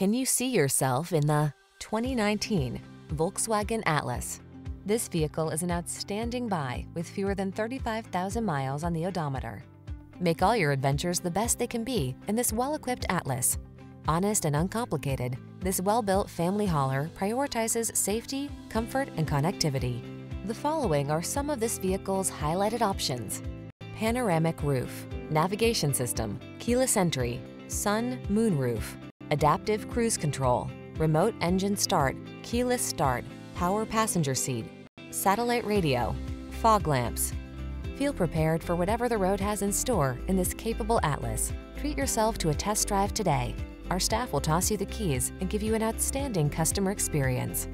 Can you see yourself in the 2019 Volkswagen Atlas? This vehicle is an outstanding buy with fewer than 35,000 miles on the odometer. Make all your adventures the best they can be in this well-equipped Atlas. Honest and uncomplicated, this well-built family hauler prioritizes safety, comfort, and connectivity. The following are some of this vehicle's highlighted options. Panoramic roof, navigation system, keyless entry, sun, moon roof, adaptive cruise control, remote engine start, keyless start, power passenger seat, satellite radio, fog lamps. Feel prepared for whatever the road has in store in this capable Atlas. Treat yourself to a test drive today. Our staff will toss you the keys and give you an outstanding customer experience.